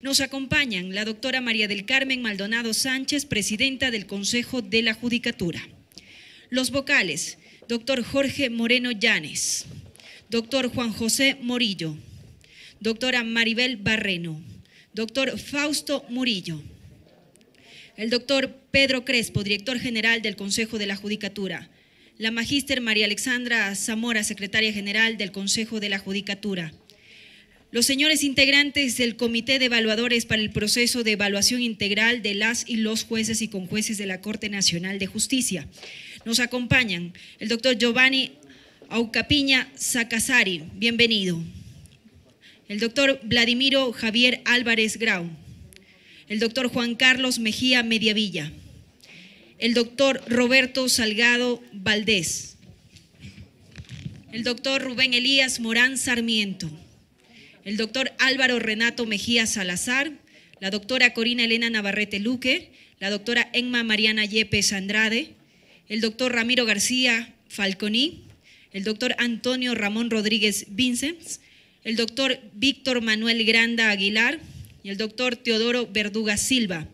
Nos acompañan la doctora María del Carmen Maldonado Sánchez, presidenta del Consejo de la Judicatura. Los vocales, doctor Jorge Moreno Llanes, doctor Juan José Morillo, doctora Maribel Barreno, doctor Fausto Murillo, el doctor Pedro Crespo, director general del Consejo de la Judicatura, la magíster María Alexandra Zamora, secretaria general del Consejo de la Judicatura, los señores integrantes del Comité de Evaluadores para el proceso de evaluación integral de las y los jueces y conjueces de la Corte Nacional de Justicia. Nos acompañan el doctor Giovanni Aucapiña Sacasari, bienvenido. El doctor Vladimiro Javier Álvarez Grau. El doctor Juan Carlos Mejía Mediavilla. El doctor Roberto Salgado Valdés. El doctor Rubén Elías Morán Sarmiento el doctor Álvaro Renato Mejía Salazar, la doctora Corina Elena Navarrete Luque, la doctora Emma Mariana Yepes Andrade, el doctor Ramiro García Falconi, el doctor Antonio Ramón Rodríguez Vincents, el doctor Víctor Manuel Granda Aguilar y el doctor Teodoro Verduga Silva.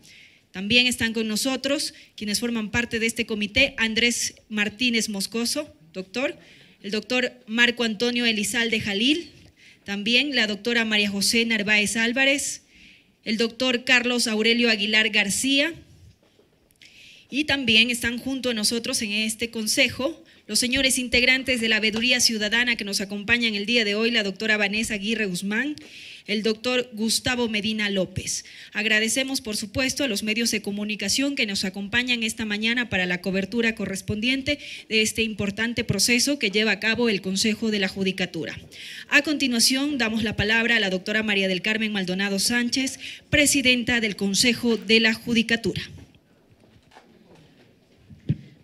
También están con nosotros quienes forman parte de este comité, Andrés Martínez Moscoso, doctor, el doctor Marco Antonio Elizalde Jalil, también la doctora María José Narváez Álvarez, el doctor Carlos Aurelio Aguilar García, y también están junto a nosotros en este consejo los señores integrantes de la Veeduría Ciudadana que nos acompañan el día de hoy, la doctora Vanessa Aguirre Guzmán, el doctor Gustavo Medina López. Agradecemos, por supuesto, a los medios de comunicación que nos acompañan esta mañana para la cobertura correspondiente de este importante proceso que lleva a cabo el Consejo de la Judicatura. A continuación, damos la palabra a la doctora María del Carmen Maldonado Sánchez, presidenta del Consejo de la Judicatura.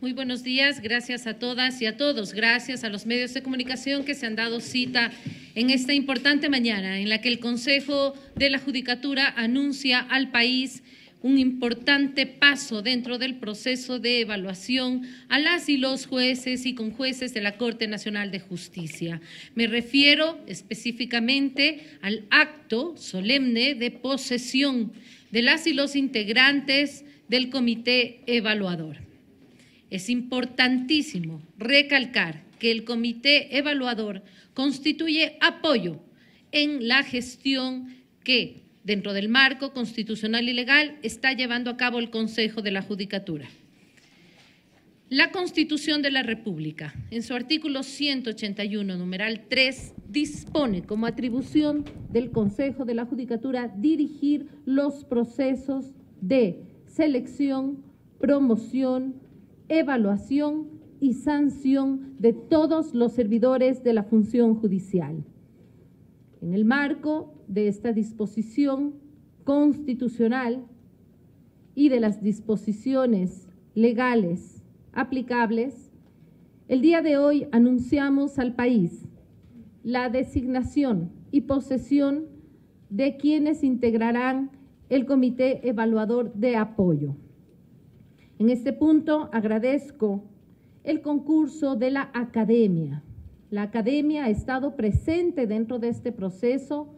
Muy buenos días, gracias a todas y a todos, gracias a los medios de comunicación que se han dado cita en esta importante mañana en la que el Consejo de la Judicatura anuncia al país un importante paso dentro del proceso de evaluación a las y los jueces y conjueces de la Corte Nacional de Justicia. Me refiero específicamente al acto solemne de posesión de las y los integrantes del comité evaluador. Es importantísimo recalcar que el comité evaluador constituye apoyo en la gestión que, dentro del marco constitucional y legal, está llevando a cabo el Consejo de la Judicatura. La Constitución de la República, en su artículo 181, numeral 3, dispone como atribución del Consejo de la Judicatura dirigir los procesos de selección, promoción, evaluación y sanción de todos los servidores de la función judicial. En el marco de esta disposición constitucional y de las disposiciones legales aplicables, el día de hoy anunciamos al país la designación y posesión de quienes integrarán el Comité Evaluador de Apoyo. En este punto agradezco el concurso de la academia. La academia ha estado presente dentro de este proceso,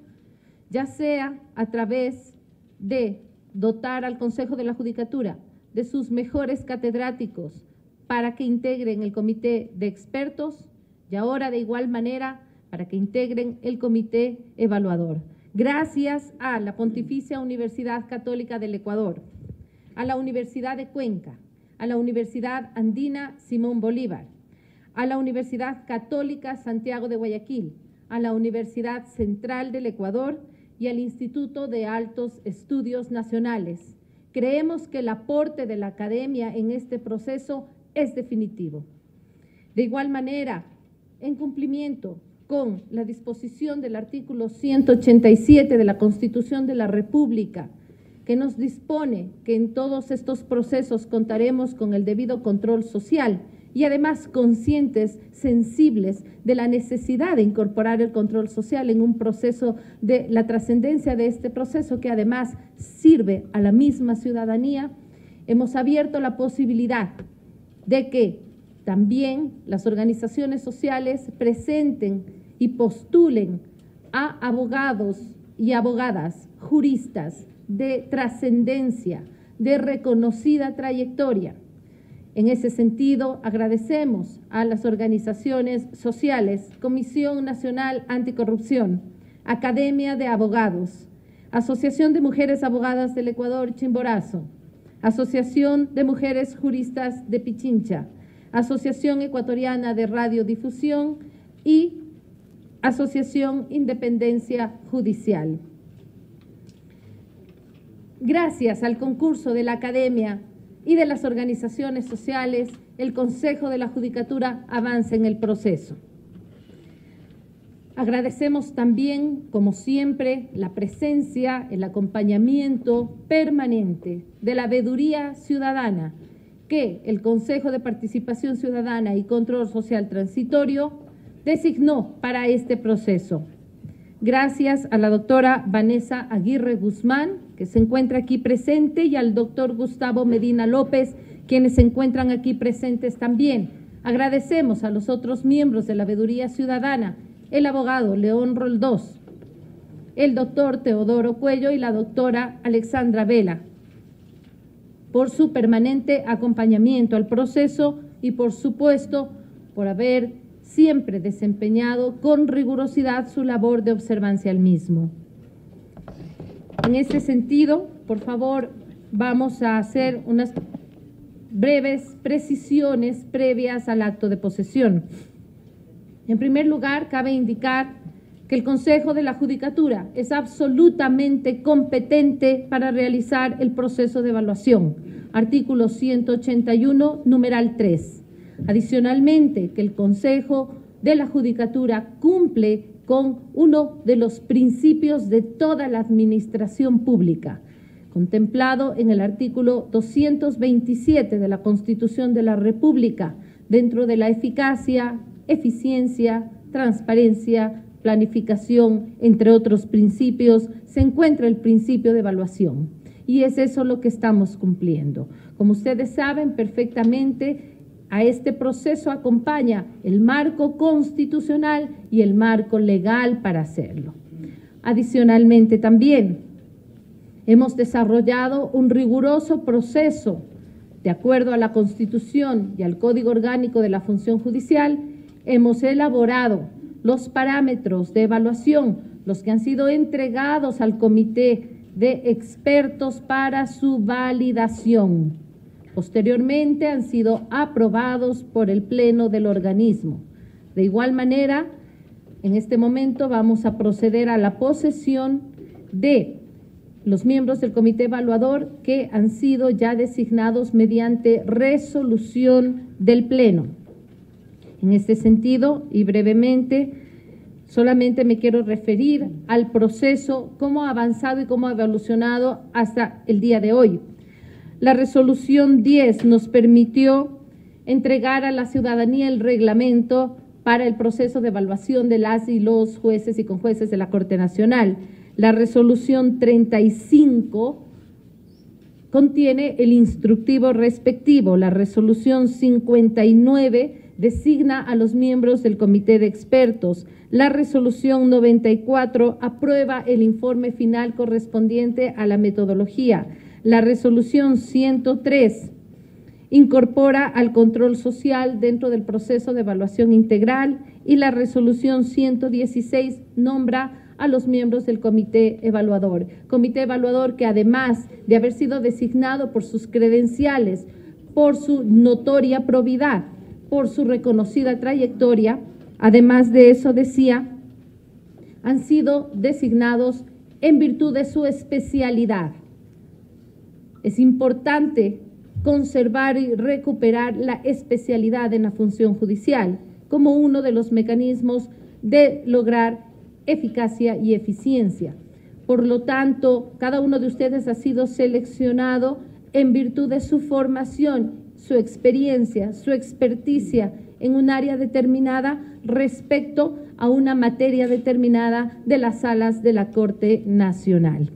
ya sea a través de dotar al Consejo de la Judicatura de sus mejores catedráticos para que integren el comité de expertos y ahora de igual manera para que integren el comité evaluador. Gracias a la Pontificia Universidad Católica del Ecuador, a la Universidad de Cuenca, a la Universidad Andina Simón Bolívar, a la Universidad Católica Santiago de Guayaquil, a la Universidad Central del Ecuador y al Instituto de Altos Estudios Nacionales. Creemos que el aporte de la academia en este proceso es definitivo. De igual manera, en cumplimiento con la disposición del artículo 187 de la Constitución de la República, que nos dispone que en todos estos procesos contaremos con el debido control social y además conscientes, sensibles de la necesidad de incorporar el control social en un proceso de la trascendencia de este proceso que además sirve a la misma ciudadanía, hemos abierto la posibilidad de que también las organizaciones sociales presenten y postulen a abogados y abogadas juristas de trascendencia, de reconocida trayectoria. En ese sentido, agradecemos a las organizaciones sociales, Comisión Nacional Anticorrupción, Academia de Abogados, Asociación de Mujeres Abogadas del Ecuador Chimborazo, Asociación de Mujeres Juristas de Pichincha, Asociación Ecuatoriana de Radiodifusión y Asociación Independencia Judicial. Gracias al concurso de la Academia y de las organizaciones sociales, el Consejo de la Judicatura avanza en el proceso. Agradecemos también, como siempre, la presencia, el acompañamiento permanente de la veeduría ciudadana que el Consejo de Participación Ciudadana y Control Social Transitorio designó para este proceso. Gracias a la doctora Vanessa Aguirre Guzmán, que se encuentra aquí presente, y al doctor Gustavo Medina López, quienes se encuentran aquí presentes también. Agradecemos a los otros miembros de la Veeduría Ciudadana el abogado León Roldós, el doctor Teodoro Cuello y la doctora Alexandra Vela por su permanente acompañamiento al proceso y, por supuesto, por haber siempre desempeñado con rigurosidad su labor de observancia al mismo. En ese sentido, por favor, vamos a hacer unas breves precisiones previas al acto de posesión. En primer lugar, cabe indicar que el Consejo de la Judicatura es absolutamente competente para realizar el proceso de evaluación. Artículo 181, numeral 3. Adicionalmente, que el Consejo de la Judicatura cumple con uno de los principios de toda la administración pública, contemplado en el artículo 227 de la Constitución de la República, dentro de la eficacia, eficiencia, transparencia, planificación, entre otros principios, se encuentra el principio de evaluación. Y es eso lo que estamos cumpliendo. Como ustedes saben perfectamente, a este proceso acompaña el marco constitucional y el marco legal para hacerlo. Adicionalmente también hemos desarrollado un riguroso proceso de acuerdo a la Constitución y al Código Orgánico de la Función Judicial hemos elaborado los parámetros de evaluación, los que han sido entregados al comité de expertos para su validación. Posteriormente han sido aprobados por el Pleno del organismo. De igual manera, en este momento vamos a proceder a la posesión de los miembros del comité evaluador que han sido ya designados mediante resolución del Pleno. En este sentido, y brevemente, solamente me quiero referir al proceso, cómo ha avanzado y cómo ha evolucionado hasta el día de hoy. La resolución 10 nos permitió entregar a la ciudadanía el reglamento para el proceso de evaluación de las y los jueces y conjueces de la Corte Nacional. La resolución 35 contiene el instructivo respectivo. La resolución 59 designa a los miembros del comité de expertos. La resolución 94 aprueba el informe final correspondiente a la metodología. La resolución 103 incorpora al control social dentro del proceso de evaluación integral y la resolución 116 nombra a los miembros del comité evaluador. Comité evaluador que además de haber sido designado por sus credenciales, por su notoria probidad, por su reconocida trayectoria. Además de eso, decía, han sido designados en virtud de su especialidad. Es importante conservar y recuperar la especialidad en la función judicial como uno de los mecanismos de lograr eficacia y eficiencia. Por lo tanto, cada uno de ustedes ha sido seleccionado en virtud de su formación su experiencia, su experticia en un área determinada respecto a una materia determinada de las salas de la Corte Nacional.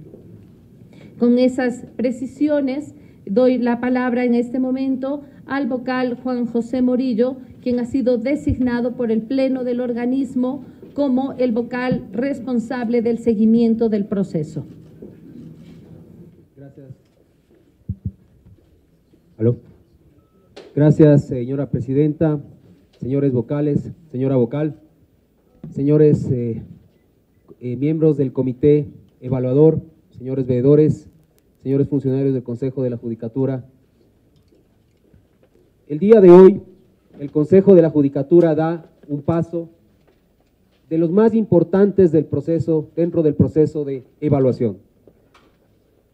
Con esas precisiones, doy la palabra en este momento al vocal Juan José Morillo, quien ha sido designado por el Pleno del organismo como el vocal responsable del seguimiento del proceso. Gracias. Gracias, señora presidenta, señores vocales, señora vocal, señores eh, eh, miembros del comité evaluador, señores veedores, señores funcionarios del Consejo de la Judicatura. El día de hoy, el Consejo de la Judicatura da un paso de los más importantes del proceso, dentro del proceso de evaluación.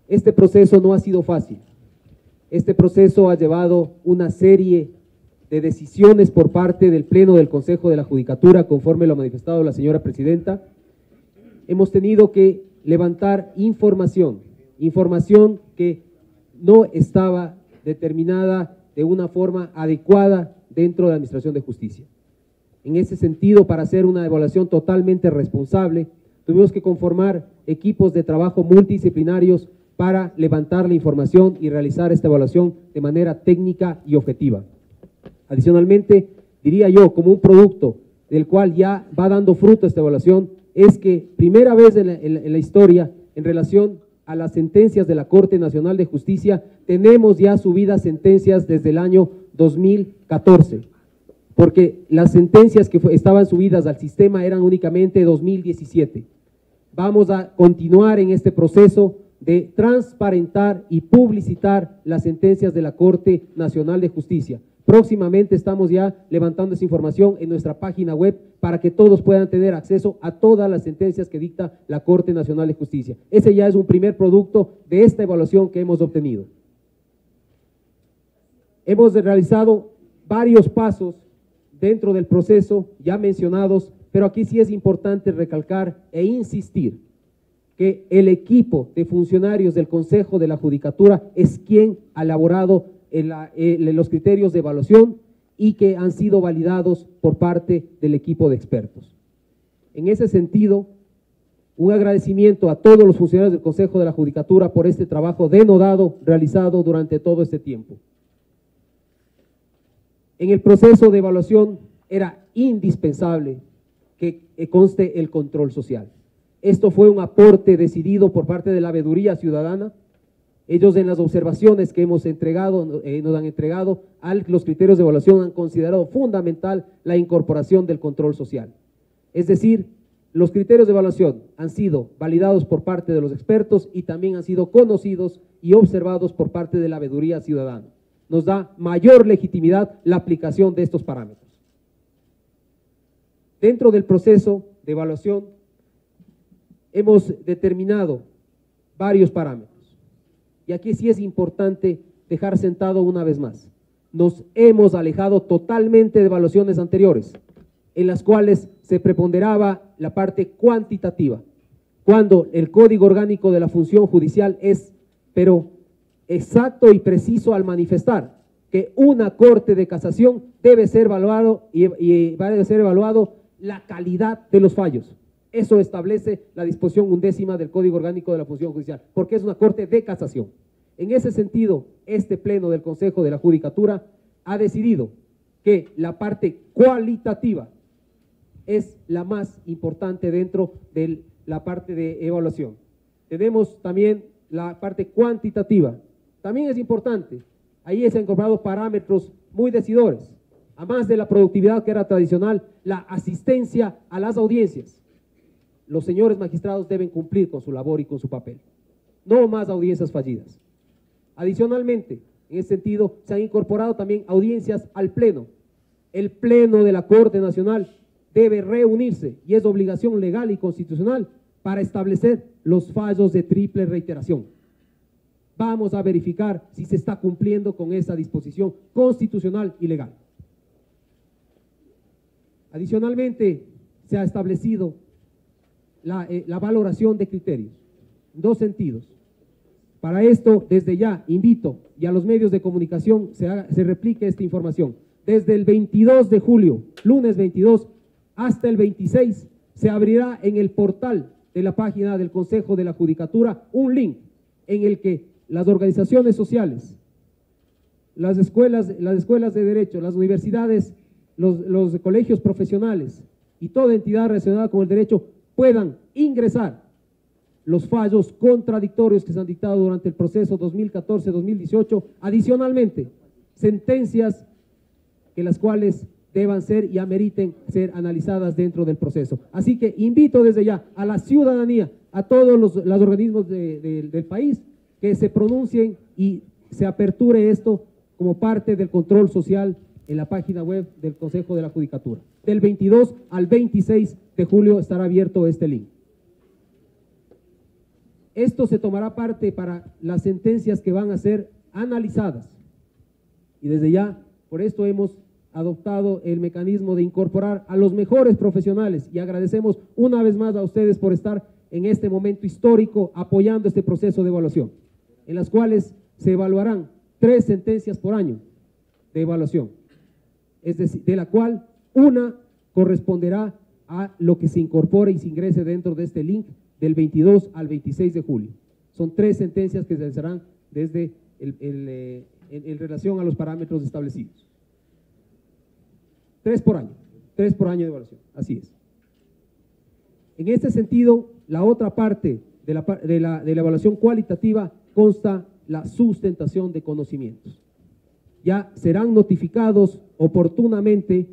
Este proceso no ha sido fácil. Este proceso ha llevado una serie de decisiones por parte del Pleno del Consejo de la Judicatura, conforme lo ha manifestado la señora Presidenta. Hemos tenido que levantar información, información que no estaba determinada de una forma adecuada dentro de la Administración de Justicia. En ese sentido, para hacer una evaluación totalmente responsable, tuvimos que conformar equipos de trabajo multidisciplinarios para levantar la información y realizar esta evaluación de manera técnica y objetiva. Adicionalmente, diría yo, como un producto del cual ya va dando fruto esta evaluación, es que primera vez en la, historia, en relación a las sentencias de la Corte Nacional de Justicia, tenemos ya subidas sentencias desde el año 2014, porque las sentencias que estaban subidas al sistema eran únicamente 2017. Vamos a continuar en este proceso de transparentar y publicitar las sentencias de la Corte Nacional de Justicia. Próximamente estamos ya levantando esa información en nuestra página web para que todos puedan tener acceso a todas las sentencias que dicta la Corte Nacional de Justicia. Ese ya es un primer producto de esta evaluación que hemos obtenido. Hemos realizado varios pasos dentro del proceso ya mencionados, pero aquí sí es importante recalcar e insistir que el equipo de funcionarios del Consejo de la Judicatura es quien ha elaborado los criterios de evaluación y que han sido validados por parte del equipo de expertos. En ese sentido, un agradecimiento a todos los funcionarios del Consejo de la Judicatura por este trabajo denodado realizado durante todo este tiempo. En el proceso de evaluación era indispensable que conste el control social. Esto fue un aporte decidido por parte de la veeduría ciudadana. Ellos en las observaciones que hemos entregado, eh, nos han entregado a los criterios de evaluación han considerado fundamental la incorporación del control social. Es decir, los criterios de evaluación han sido validados por parte de los expertos y también han sido conocidos y observados por parte de la veeduría ciudadana. Nos da mayor legitimidad la aplicación de estos parámetros. Dentro del proceso de evaluación hemos determinado varios parámetros. Y aquí sí es importante dejar sentado una vez más. Nos hemos alejado totalmente de evaluaciones anteriores, en las cuales se preponderaba la parte cuantitativa, cuando el Código Orgánico de la Función Judicial es, pero exacto y preciso al manifestar que una Corte de Casación debe ser evaluado y, y debe ser evaluado la calidad de los fallos. Eso establece la disposición undécima del Código Orgánico de la Función Judicial, porque es una Corte de Casación. En ese sentido, este Pleno del Consejo de la Judicatura ha decidido que la parte cualitativa es la más importante dentro de la parte de evaluación. Tenemos también la parte cuantitativa. También es importante. Ahí se han incorporado parámetros muy decidores. Además de la productividad que era tradicional, la asistencia a las audiencias los señores magistrados deben cumplir con su labor y con su papel. No más audiencias fallidas. Adicionalmente, en ese sentido, se han incorporado también audiencias al Pleno. El Pleno de la Corte Nacional debe reunirse y es obligación legal y constitucional para establecer los fallos de triple reiteración. Vamos a verificar si se está cumpliendo con esa disposición constitucional y legal. Adicionalmente, se ha establecido eh, la, valoración de criterios. Dos sentidos. Para esto, desde ya, invito y a los medios de comunicación se, se replique esta información. Desde el 22 de julio, lunes 22, hasta el 26, se abrirá en el portal de la página del Consejo de la Judicatura un link en el que las organizaciones sociales, las escuelas, las escuelas de derecho, las universidades, los, los colegios profesionales y toda entidad relacionada con el derecho puedan ingresar los fallos contradictorios que se han dictado durante el proceso 2014-2018, adicionalmente, sentencias que las cuales deban ser y ameriten ser analizadas dentro del proceso. Así que invito desde ya a la ciudadanía, a todos los, organismos del país, que se pronuncien y se aperture esto como parte del control social en la página web del Consejo de la Judicatura. Del 22 al 26 de julio estará abierto este link. Esto se tomará parte para las sentencias que van a ser analizadas. Y desde ya, por esto hemos adoptado el mecanismo de incorporar a los mejores profesionales y agradecemos una vez más a ustedes por estar en este momento histórico apoyando este proceso de evaluación, en las cuales se evaluarán tres sentencias por año de evaluación, es decir, de la cual una corresponderá a lo que se incorpore y se ingrese dentro de este link del 22 al 26 de julio. Son tres sentencias que se realizarán desde eh, en relación a los parámetros establecidos. Tres por año, tres por año de evaluación, así es. En este sentido, la otra parte de la, evaluación cualitativa consta la sustentación de conocimientos. Ya serán notificados oportunamente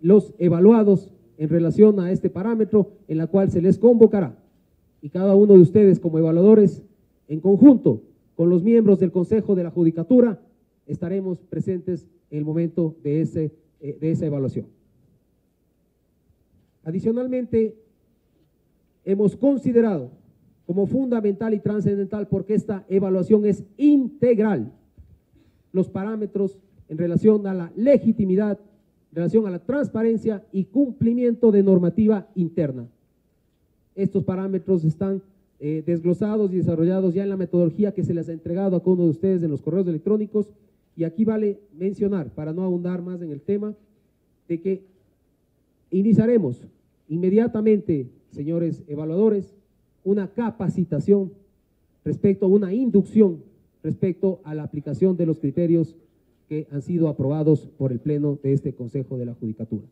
los evaluados en relación a este parámetro en la cual se les convocará. Y cada uno de ustedes como evaluadores, en conjunto con los miembros del Consejo de la Judicatura, estaremos presentes en el momento de ese eh, de esa evaluación. Adicionalmente, hemos considerado como fundamental y trascendental porque esta evaluación es integral los parámetros en relación a la legitimidad, en relación a la transparencia y cumplimiento de normativa interna. Estos parámetros están eh, desglosados y desarrollados ya en la metodología que se les ha entregado a cada uno de ustedes en los correos electrónicos y aquí vale mencionar, para no abundar más en el tema, de que iniciaremos inmediatamente, señores evaluadores, una capacitación respecto a una inducción respecto a la aplicación de los criterios que han sido aprobados por el Pleno de este Consejo de la Judicatura.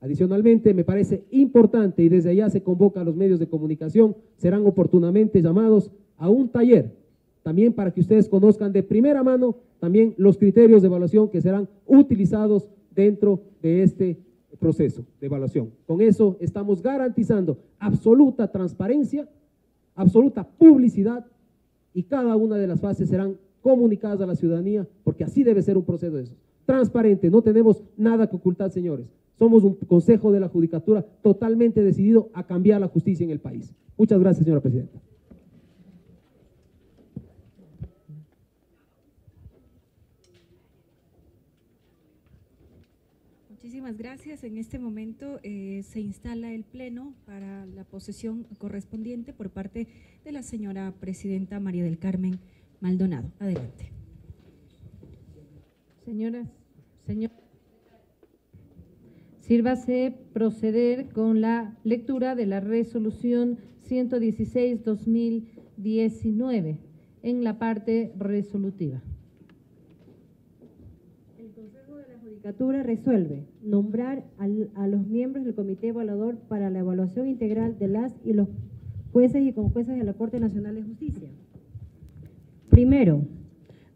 Adicionalmente, me parece importante y desde allá se convoca a los medios de comunicación, serán oportunamente llamados a un taller también para que ustedes conozcan de primera mano también los criterios de evaluación que serán utilizados dentro de este proceso de evaluación. Con eso estamos garantizando absoluta transparencia, absoluta publicidad y cada una de las fases serán comunicadas a la ciudadanía porque así debe ser un proceso de eso. Transparente, no tenemos nada que ocultar, señores. Somos un consejo de la judicatura totalmente decidido a cambiar la justicia en el país. Muchas gracias, señora presidenta. Muchísimas gracias. En este momento eh, se instala el pleno para la posesión correspondiente por parte de la señora presidenta María del Carmen Maldonado. Adelante. Señoras, señor, sírvase proceder con la lectura de la resolución 116-2019 en la parte resolutiva. Resuelve nombrar a los miembros del Comité Evaluador para la evaluación integral de las y los jueces y conjueces de la Corte Nacional de Justicia. Primero,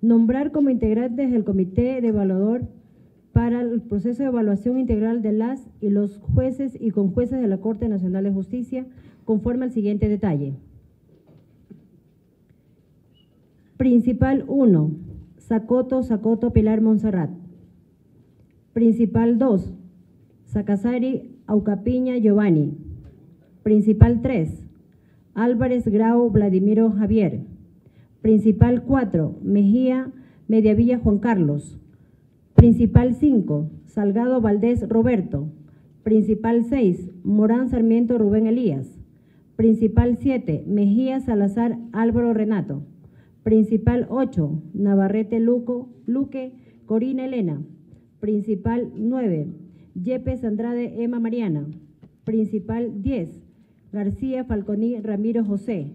nombrar como integrantes del Comité de Evaluador para el proceso de evaluación integral de las y los jueces y conjueces de la Corte Nacional de Justicia conforme al siguiente detalle. Principal 1, Sacoto, Sacoto, Pilar Monserrat. Principal 2, Sacasari Aucapiña Giovanni. Principal 3, Álvarez Grau Vladimiro Javier. Principal 4, Mejía Mediavilla Juan Carlos. Principal 5, Salgado Valdés Roberto. Principal 6, Morán Sarmiento Rubén Elías. Principal 7, Mejía Salazar Álvaro Renato. Principal 8, Navarrete Luco, Luque Corina Elena. Principal 9, Yepes Andrade Emma Mariana. Principal 10, García Falconí Ramiro José.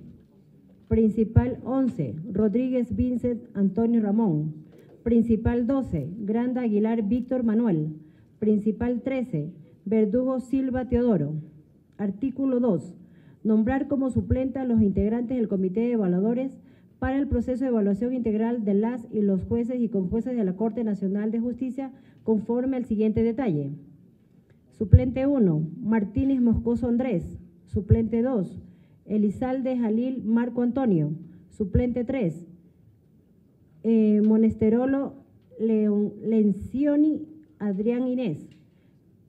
Principal 11, Rodríguez Vincent Antonio Ramón. Principal 12, Granda Aguilar Víctor Manuel. Principal 13, Verdugo Silva Teodoro. Artículo 2. nombrar como suplente a los integrantes del Comité de Evaluadores para el proceso de evaluación integral de las y los jueces y conjueces de la Corte Nacional de Justicia conforme al siguiente detalle. Suplente 1, Martínez Moscoso Andrés. Suplente 2, Elizalde Jalil Marco Antonio. Suplente 3, eh, Monesterolo Leon, Lencioni Adrián Inés.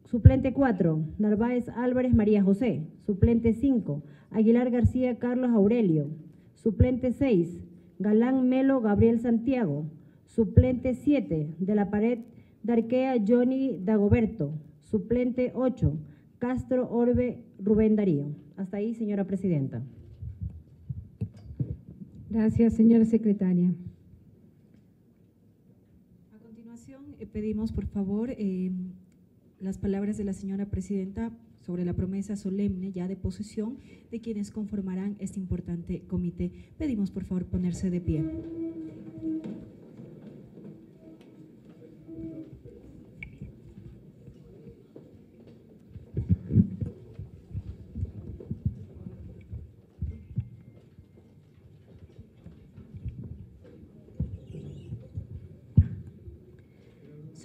Suplente 4, Narváez Álvarez María José. Suplente 5, Aguilar García Carlos Aurelio. Suplente 6, Galán Melo Gabriel Santiago. Suplente 7, de la pared Darquea Johnny Dagoberto. Suplente 8, Castro Orbe Rubén Darío. Hasta ahí, señora presidenta. Gracias, señora secretaria. A continuación, eh, pedimos, por favor, eh, las palabras de la señora presidenta sobre la promesa solemne ya de posesión de quienes conformarán este importante comité. Pedimos, por favor, ponerse de pie.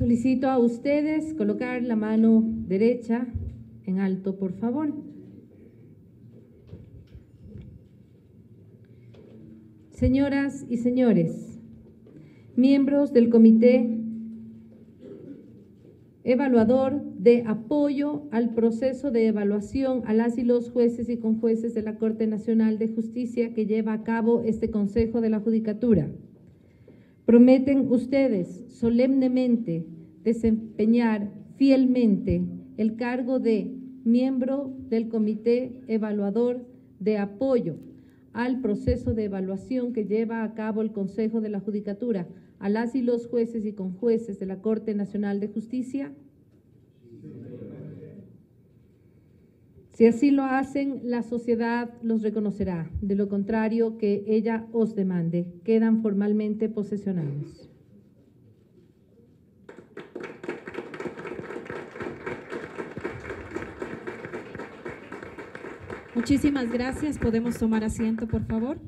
Solicito a ustedes colocar la mano derecha en alto, por favor. Señoras y señores, miembros del Comité Evaluador de Apoyo al Proceso de Evaluación a las y los jueces y conjueces de la Corte Nacional de Justicia que lleva a cabo este Consejo de la Judicatura. Prometen ustedes solemnemente desempeñar fielmente el cargo de miembro del Comité Evaluador de Apoyo al proceso de evaluación que lleva a cabo el Consejo de la Judicatura a las y los jueces y conjueces de la Corte Nacional de Justicia? Si así lo hacen, la sociedad los reconocerá. De lo contrario, que ella os demande. Quedan formalmente posesionados. Muchísimas gracias. Podemos tomar asiento, por favor.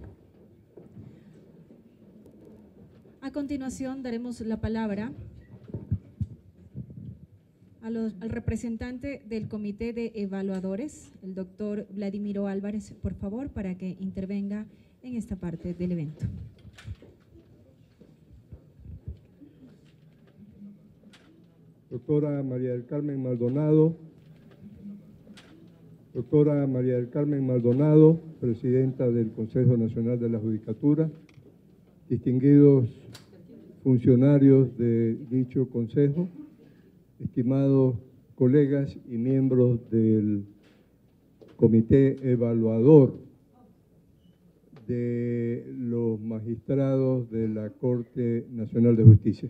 A continuación, daremos la palabra al representante del Comité de Evaluadores, el doctor Vladimiro Álvarez, por favor, para que intervenga en esta parte del evento. Doctora María del Carmen Maldonado, doctora María del Carmen Maldonado, presidenta del Consejo Nacional de la Judicatura, distinguidos funcionarios de dicho consejo, estimados colegas y miembros del comité evaluador de los magistrados de la Corte Nacional de Justicia.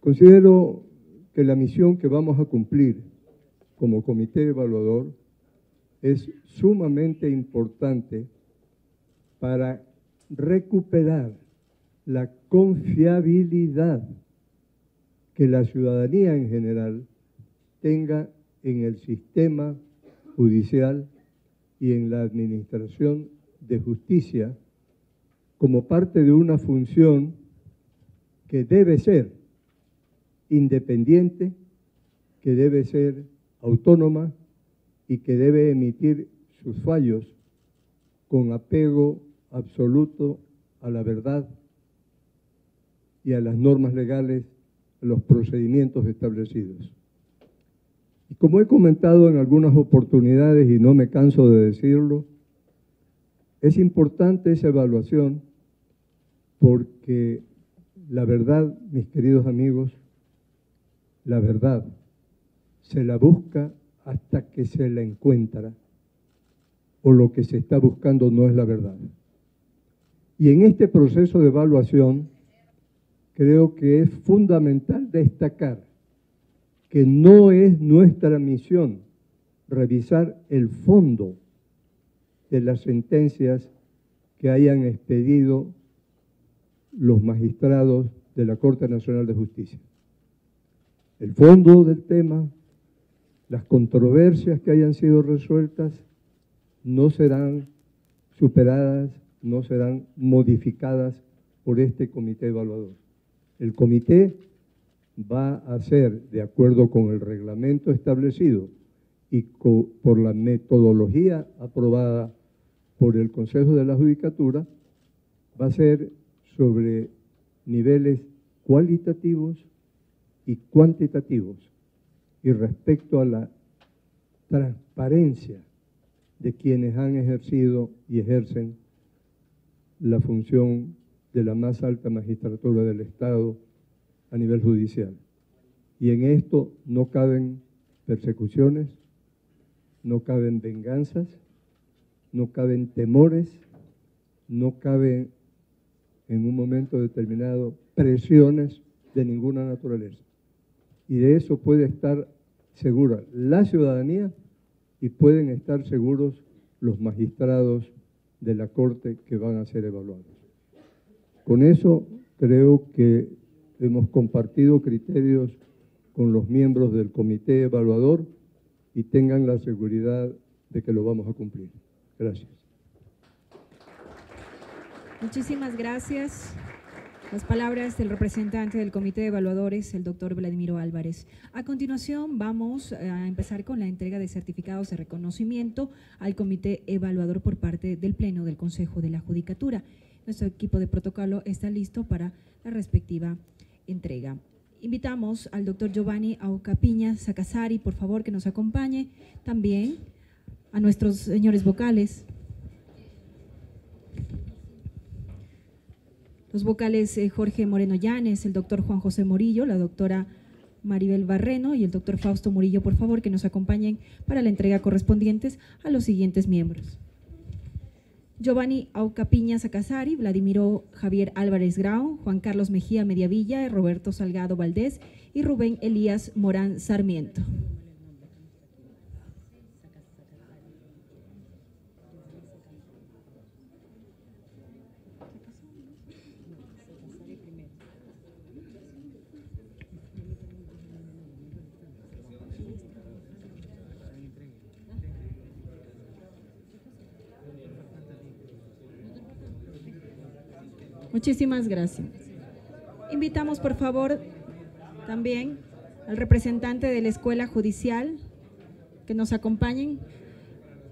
Considero que la misión que vamos a cumplir como comité evaluador es sumamente importante para recuperar la confiabilidad que la ciudadanía en general tenga en el sistema judicial y en la administración de justicia como parte de una función que debe ser independiente, que debe ser autónoma y que debe emitir sus fallos con apego absoluto a la verdad y a las normas legales, los procedimientos establecidos. Y como he comentado en algunas oportunidades y no me canso de decirlo, es importante esa evaluación porque la verdad, mis queridos amigos, la verdad se la busca hasta que se la encuentra o lo que se está buscando no es la verdad. Y en este proceso de evaluación creo que es fundamental destacar que no es nuestra misión revisar el fondo de las sentencias que hayan expedido los magistrados de la Corte Nacional de Justicia. El fondo del tema las controversias que hayan sido resueltas no serán superadas, no serán modificadas por este comité evaluador. El comité va a ser, de acuerdo con el reglamento establecido y por la metodología aprobada por el Consejo de la Judicatura, va a ser sobre niveles cualitativos y cuantitativos y respecto a la transparencia de quienes han ejercido y ejercen la función de la más alta magistratura del Estado a nivel judicial. Y en esto no caben persecuciones, no caben venganzas, no caben temores, no caben en un momento determinado presiones de ninguna naturaleza. Y de eso puede estar segura la ciudadanía y pueden estar seguros los magistrados de la Corte que van a ser evaluados. Con eso creo que hemos compartido criterios con los miembros del comité evaluador y tengan la seguridad de que lo vamos a cumplir. Gracias. Muchísimas gracias. Las palabras del representante del Comité de Evaluadores, el doctor Vladimiro Álvarez. A continuación, vamos a empezar con la entrega de certificados de reconocimiento al Comité Evaluador por parte del Pleno del Consejo de la Judicatura. Nuestro equipo de protocolo está listo para la respectiva entrega. Invitamos al doctor Giovanni Aucapiña Sacasari, por favor, que nos acompañe. También a nuestros señores vocales. Los vocales eh, Jorge Moreno Llanes, el doctor Juan José Morillo, la doctora Maribel Barreno y el doctor Fausto Murillo, por favor, que nos acompañen para la entrega correspondientes a los siguientes miembros. Giovanni Aucapiña Sacasari, Vladimiro Javier Álvarez Grau, Juan Carlos Mejía Mediavilla, Roberto Salgado Valdés y Rubén Elías Morán Sarmiento. Muchísimas gracias. Invitamos, por favor, también al representante de la Escuela Judicial que nos acompañen.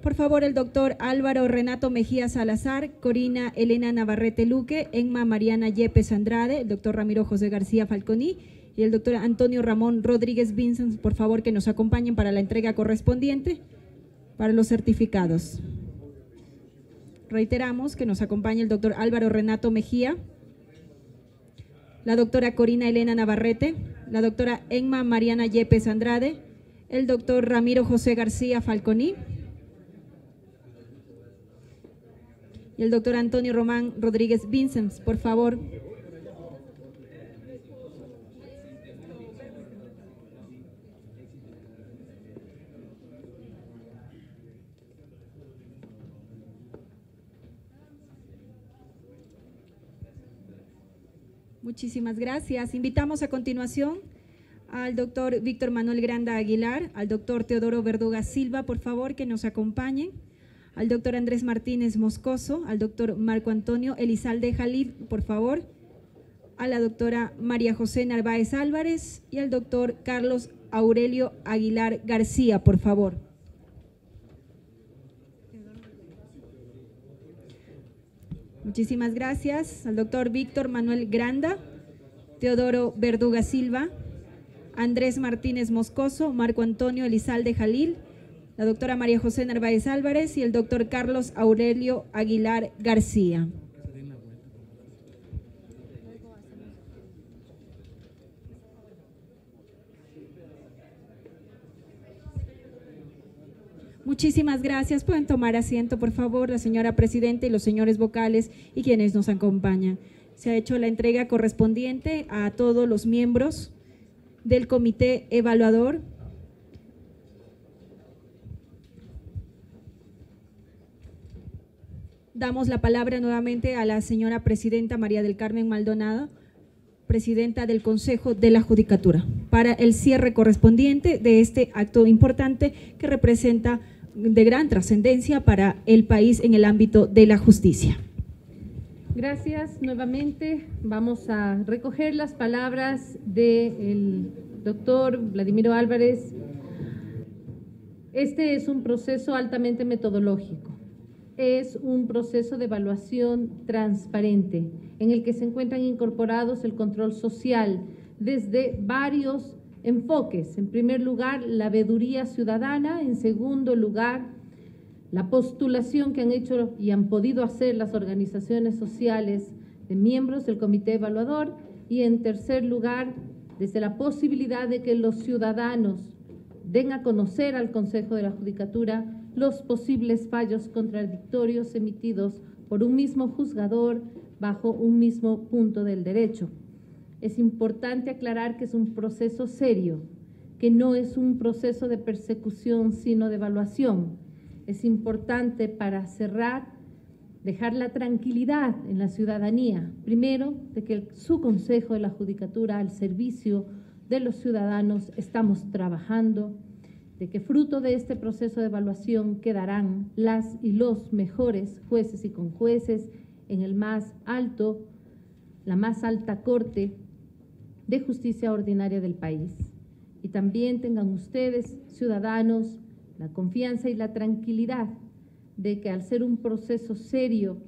Por favor, el doctor Álvaro Renato Mejía Salazar, Corina Elena Navarrete Luque, Enma Mariana Yepes Andrade, el doctor Ramiro José García Falconi y el doctor Antonio Ramón Rodríguez Vincent, por favor, que nos acompañen para la entrega correspondiente para los certificados. Reiteramos que nos acompaña el doctor Álvaro Renato Mejía, la doctora Corina Elena Navarrete, la doctora Enma Mariana Yepes Andrade, el doctor Ramiro José García Falconi y el doctor Antonio Román Rodríguez Vincent, por favor. Muchísimas gracias. Invitamos a continuación al doctor Víctor Manuel Granda Aguilar, al doctor Teodoro Verduga Silva, por favor, que nos acompañen, al doctor Andrés Martínez Moscoso, al doctor Marco Antonio Elizalde Jalil, por favor, a la doctora María José Narváez Álvarez y al doctor Carlos Aurelio Aguilar García, por favor. Muchísimas gracias al doctor Víctor Manuel Granda, Teodoro Verduga Silva, Andrés Martínez Moscoso, Marco Antonio Elizalde Jalil, la doctora María José Narváez Álvarez y el doctor Carlos Aurelio Aguilar García. Muchísimas gracias. Pueden tomar asiento, por favor, la señora presidenta y los señores vocales y quienes nos acompañan. Se ha hecho la entrega correspondiente a todos los miembros del comité evaluador. Damos la palabra nuevamente a la señora presidenta María del Carmen Maldonado, presidenta del Consejo de la Judicatura, para el cierre correspondiente de este acto importante que representa de gran trascendencia para el país en el ámbito de la justicia. Gracias. Nuevamente vamos a recoger las palabras del doctor Vladimiro Álvarez. Este es un proceso altamente metodológico. Es un proceso de evaluación transparente en el que se encuentran incorporados el control social desde varios enfoques. En primer lugar, la veeduría ciudadana. En segundo lugar, la postulación que han hecho y han podido hacer las organizaciones sociales de miembros del comité evaluador. Y en tercer lugar, desde la posibilidad de que los ciudadanos den a conocer al Consejo de la Judicatura los posibles fallos contradictorios emitidos por un mismo juzgador bajo un mismo punto del derecho. Es importante aclarar que es un proceso serio, que no es un proceso de persecución, sino de evaluación. Es importante para cerrar dejar la tranquilidad en la ciudadanía, primero, de que su Consejo de la Judicatura al servicio de los ciudadanos estamos trabajando, de que fruto de este proceso de evaluación quedarán las y los mejores jueces y conjueces en el más alto, la más alta corte de justicia ordinaria del país. Y también tengan ustedes, ciudadanos, la confianza y la tranquilidad de que al ser un proceso serio,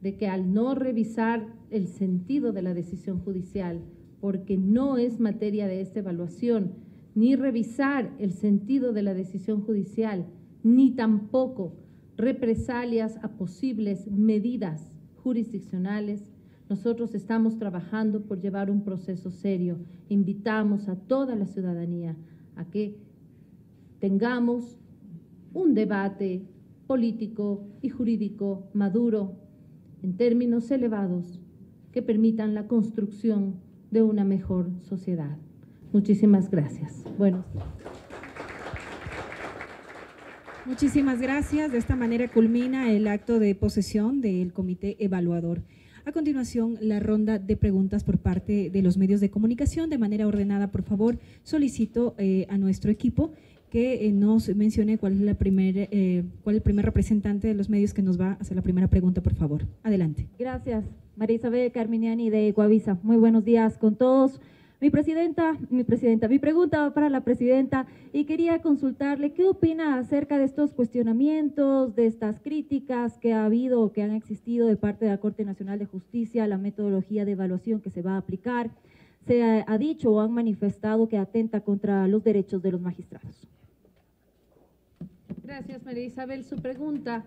de que al no revisar el sentido de la decisión judicial, porque no es materia de esta evaluación, ni revisar el sentido de la decisión judicial, ni tampoco represalias a posibles medidas jurisdiccionales, nosotros estamos trabajando por llevar un proceso serio. Invitamos a toda la ciudadanía a que tengamos un debate político y jurídico maduro en términos elevados que permitan la construcción de una mejor sociedad. Muchísimas gracias. Bueno. Muchísimas gracias. De esta manera culmina el acto de posesión del comité evaluador. A continuación, la ronda de preguntas por parte de los medios de comunicación. De manera ordenada, por favor, solicito eh, a nuestro equipo que eh, nos mencione cuál es, la primer, eh, cuál el primer representante de los medios que nos va a hacer la primera pregunta, por favor. Adelante. Gracias, María Isabel Carminiani de Ecuavisa. Muy buenos días con todos. Mi presidenta, mi presidenta, mi pregunta para la presidenta y quería consultarle qué opina acerca de estos cuestionamientos, de estas críticas que ha habido, que han existido de parte de la Corte Nacional de Justicia, la metodología de evaluación que se va a aplicar. Se ha, dicho o han manifestado que atenta contra los derechos de los magistrados. Gracias, María Isabel. Su pregunta.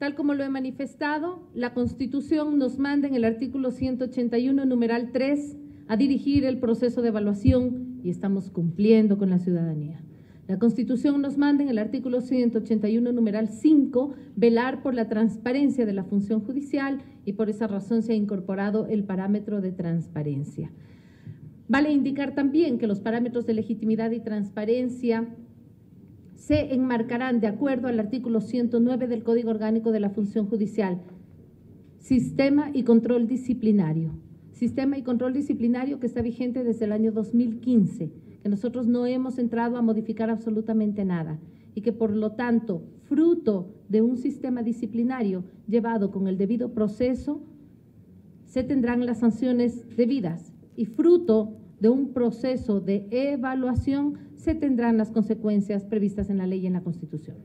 Tal como lo he manifestado, la Constitución nos manda en el artículo 181, numeral 3, a dirigir el proceso de evaluación y estamos cumpliendo con la ciudadanía. La Constitución nos manda en el artículo 181, numeral 5, velar por la transparencia de la función judicial y por esa razón se ha incorporado el parámetro de transparencia. Vale indicar también que los parámetros de legitimidad y transparencia se enmarcarán de acuerdo al artículo 109 del Código Orgánico de la Función Judicial, sistema y control disciplinario sistema y control disciplinario que está vigente desde el año 2015, que nosotros no hemos entrado a modificar absolutamente nada y que por lo tanto, fruto de un sistema disciplinario llevado con el debido proceso, se tendrán las sanciones debidas y fruto de un proceso de evaluación se tendrán las consecuencias previstas en la ley y en la Constitución.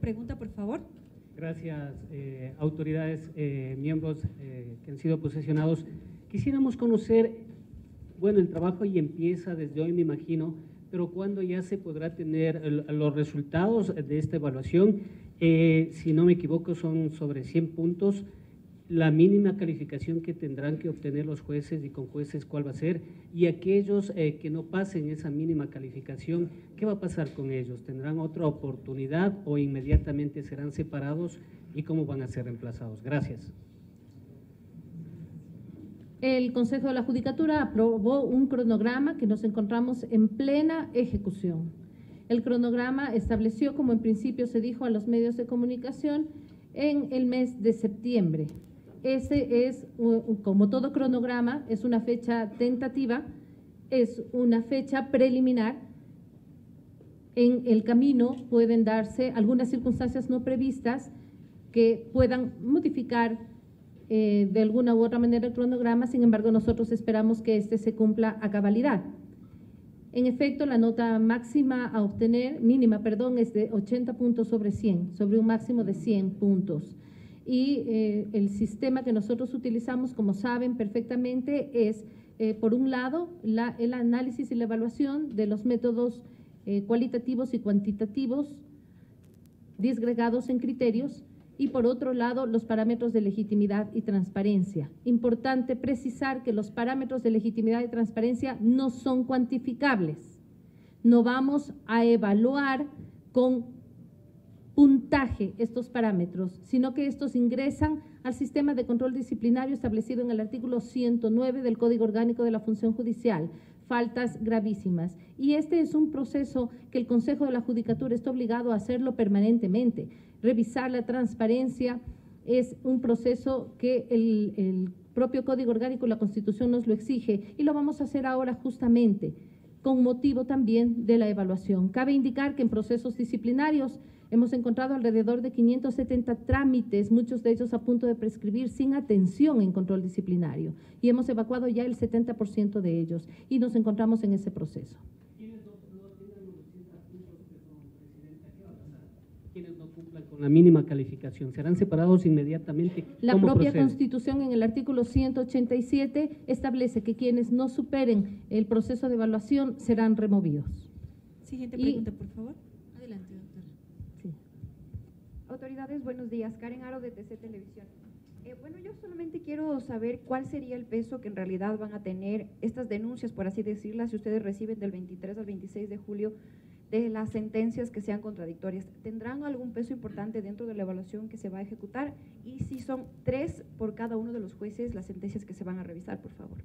Pregunta, por favor. Gracias, eh, autoridades, eh, miembros eh, que han sido posesionados. Quisiéramos conocer, bueno, el trabajo y empieza desde hoy, me imagino, pero ¿cuándo ya se podrá tener los resultados de esta evaluación? si no me equivoco, son sobre 100 puntos la mínima calificación que tendrán que obtener los jueces y con jueces cuál va a ser y aquellos eh, que no pasen esa mínima calificación, ¿qué va a pasar con ellos? ¿Tendrán otra oportunidad o inmediatamente serán separados y cómo van a ser reemplazados? Gracias. El Consejo de la Judicatura aprobó un cronograma que nos encontramos en plena ejecución. El cronograma estableció, como en principio se dijo a los medios de comunicación, en el mes de septiembre ese es, como todo cronograma, es una fecha tentativa, es una fecha preliminar en el camino pueden darse algunas circunstancias no previstas que puedan modificar eh, de alguna u otra manera el cronograma, sin embargo nosotros esperamos que este se cumpla a cabalidad. En efecto, la nota máxima a obtener, mínima, perdón, es de 80 puntos sobre 100, sobre un máximo de 100 puntos. Y eh, el sistema que nosotros utilizamos, como saben perfectamente, es, eh, por un lado, la, el análisis y la evaluación de los métodos eh, cualitativos y cuantitativos disgregados en criterios y por otro lado los parámetros de legitimidad y transparencia. Importante precisar que los parámetros de legitimidad y transparencia no son cuantificables. No vamos a evaluar con puntaje estos parámetros, sino que estos ingresan al sistema de control disciplinario establecido en el artículo 109 del Código Orgánico de la Función Judicial, faltas gravísimas. Y este es un proceso que el Consejo de la Judicatura está obligado a hacerlo permanentemente revisar la transparencia, es un proceso que el, propio Código Orgánico y la Constitución nos lo exige y lo vamos a hacer ahora justamente con motivo también de la evaluación. Cabe indicar que en procesos disciplinarios hemos encontrado alrededor de 570 trámites, muchos de ellos a punto de prescribir sin atención en control disciplinario y hemos evacuado ya el 70% de ellos y nos encontramos en ese proceso. la mínima calificación. ¿Serán separados inmediatamente? La propia Constitución en el artículo 187 establece que quienes no superen el proceso de evaluación serán removidos. Siguiente pregunta, por favor. Autoridades, buenos días. Karen Aro de TC Televisión. Eh, bueno, yo solamente quiero saber cuál sería el peso que en realidad van a tener estas denuncias, por así decirlas, si ustedes reciben del 23 al 26 de julio de las sentencias que sean contradictorias. ¿Tendrán algún peso importante dentro de la evaluación que se va a ejecutar? Y si son tres por cada uno de los jueces las sentencias que se van a revisar, por favor.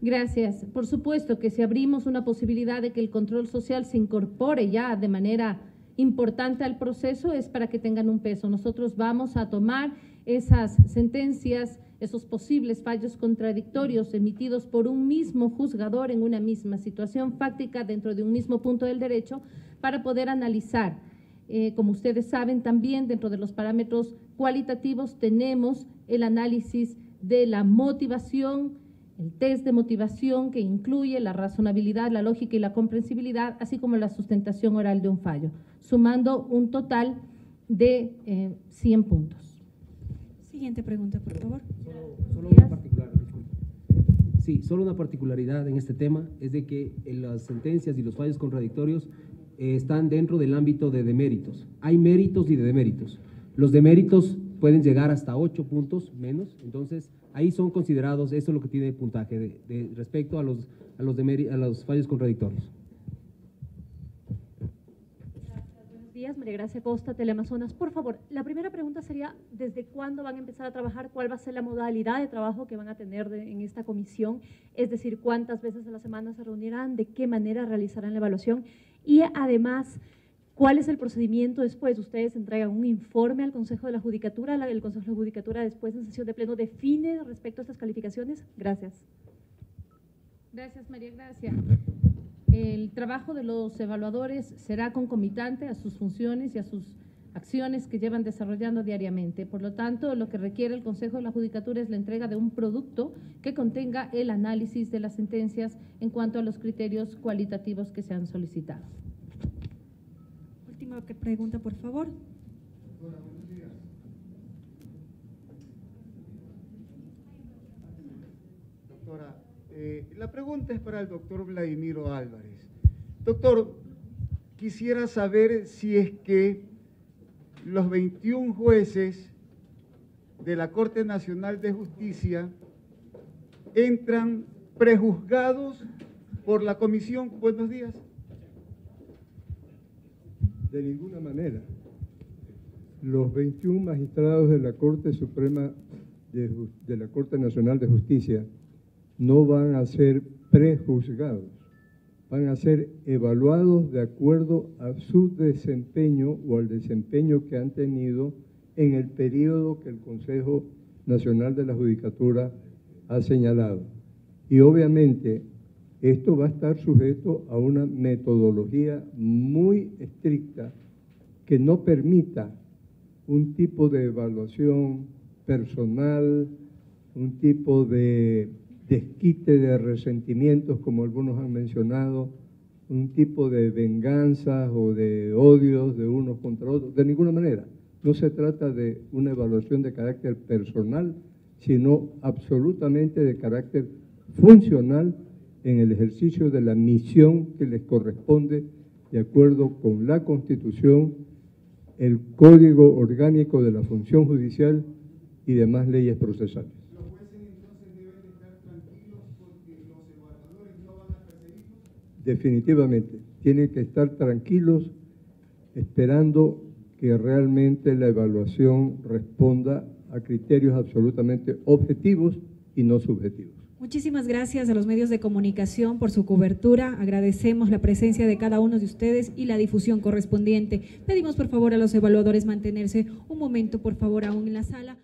Gracias. Por supuesto que si abrimos una posibilidad de que el control social se incorpore ya de manera importante al proceso es para que tengan un peso. Nosotros vamos a tomar esas sentencias esos posibles fallos contradictorios emitidos por un mismo juzgador en una misma situación fáctica dentro de un mismo punto del derecho para poder analizar. Eh, como ustedes saben, también dentro de los parámetros cualitativos tenemos el análisis de la motivación, el test de motivación que incluye la razonabilidad, la lógica y la comprensibilidad, así como la sustentación oral de un fallo, sumando un total de 100 eh, puntos. Siguiente pregunta, por favor. Solo, una particular, Sí, solo una particularidad en este tema es de que las sentencias y los fallos contradictorios eh, están dentro del ámbito de deméritos. Hay méritos y de deméritos. Los deméritos pueden llegar hasta ocho puntos menos, entonces ahí son considerados, eso es lo que tiene puntaje de, respecto a los, a, los a los fallos contradictorios. días, María Gracia Costa, Teleamazonas. Por favor, la primera pregunta sería, ¿desde cuándo van a empezar a trabajar? ¿Cuál va a ser la modalidad de trabajo que van a tener en esta comisión? Es decir, ¿cuántas veces a la semana se reunirán? ¿De qué manera realizarán la evaluación? Y además, ¿cuál es el procedimiento después? Ustedes entregan un informe al Consejo de la Judicatura, el Consejo de la Judicatura después en sesión de pleno define respecto a estas calificaciones. Gracias. Gracias, María Gracia. El trabajo de los evaluadores será concomitante a sus funciones y a sus acciones que llevan desarrollando diariamente. Por lo tanto, lo que requiere el Consejo de la Judicatura es la entrega de un producto que contenga el análisis de las sentencias en cuanto a los criterios cualitativos que se han solicitado. Pregunta, por favor. Doctora, eh, la pregunta es para el doctor Vladimiro Álvarez. Doctor, quisiera saber si es que los 21 jueces de la Corte Nacional de Justicia entran prejuzgados por la comisión. Buenos días. De ninguna manera. Los 21 magistrados de la Corte Suprema de, la Corte Nacional de Justicia no van a ser prejuzgados, van a ser evaluados de acuerdo a su desempeño o al desempeño que han tenido en el periodo que el Consejo Nacional de la Judicatura ha señalado. Y obviamente esto va a estar sujeto a una metodología muy estricta que no permita un tipo de evaluación personal, un tipo de desquite de resentimientos, como algunos han mencionado, un tipo de venganzas o de odios de unos contra otros, de ninguna manera. No se trata de una evaluación de carácter personal, sino absolutamente de carácter funcional en el ejercicio de la misión que les corresponde de acuerdo con la Constitución, el Código Orgánico de la Función Judicial y demás leyes procesales. Definitivamente, tienen que estar tranquilos esperando que realmente la evaluación responda a criterios absolutamente objetivos y no subjetivos. Muchísimas gracias a los medios de comunicación por su cobertura. Agradecemos la presencia de cada uno de ustedes y la difusión correspondiente. Pedimos por favor a los evaluadores mantenerse un momento, por favor, aún en la sala.